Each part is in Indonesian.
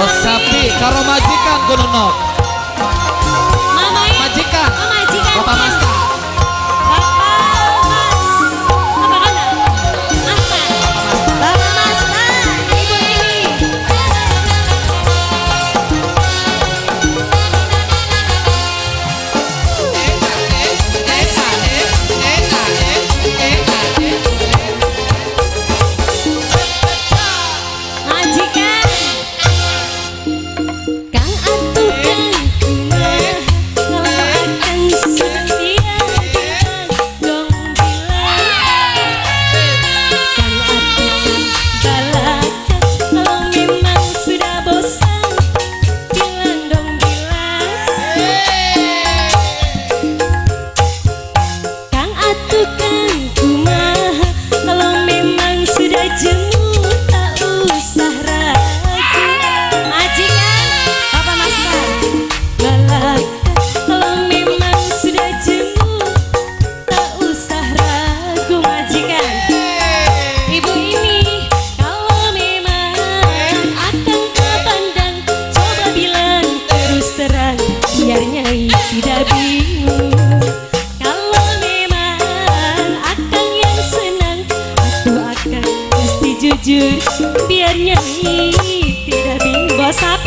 bos sapi karo majikan kudu majikan. majikan kota master jujur biar nyai tidak bahasa.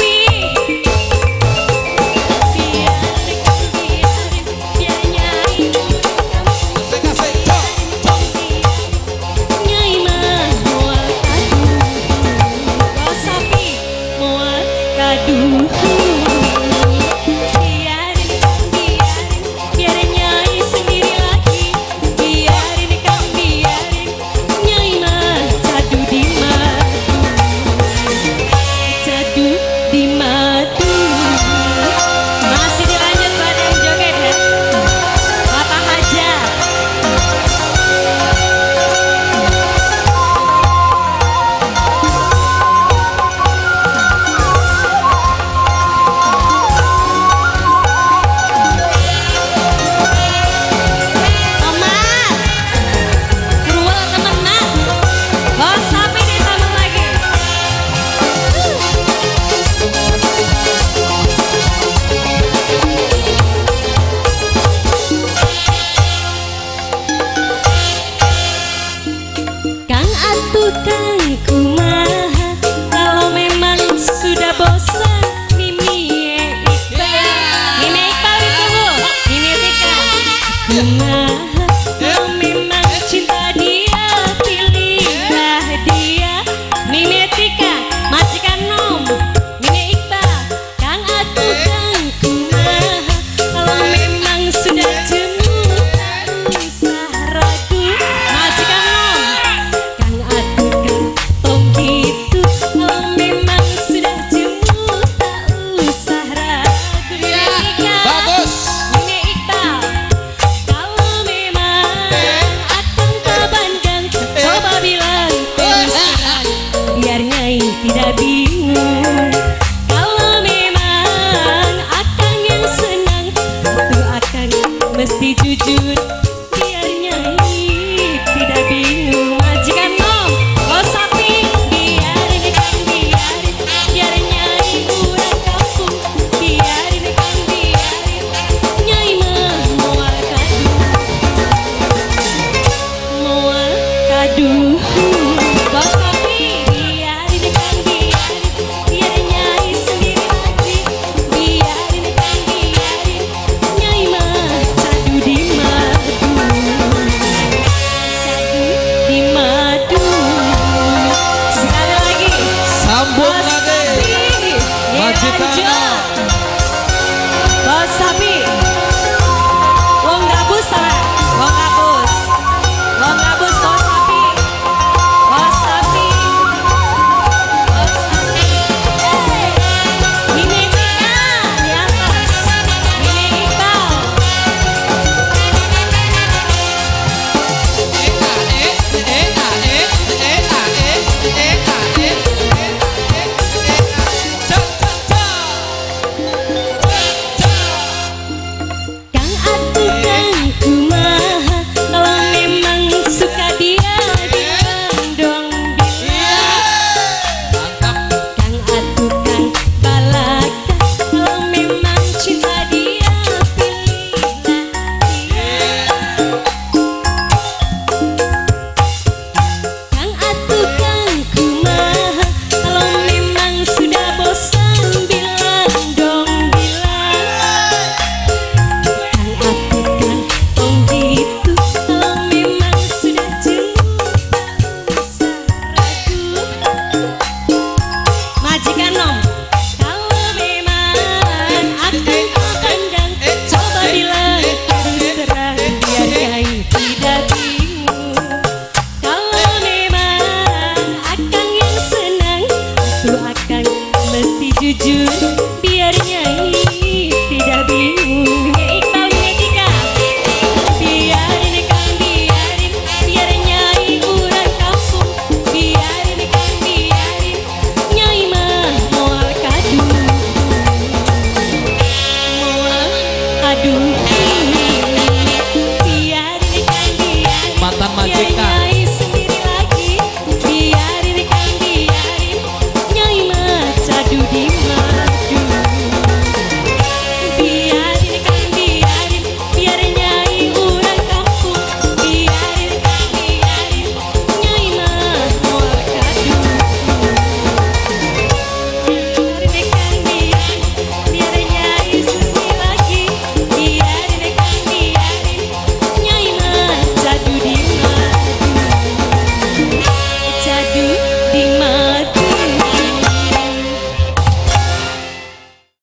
ngã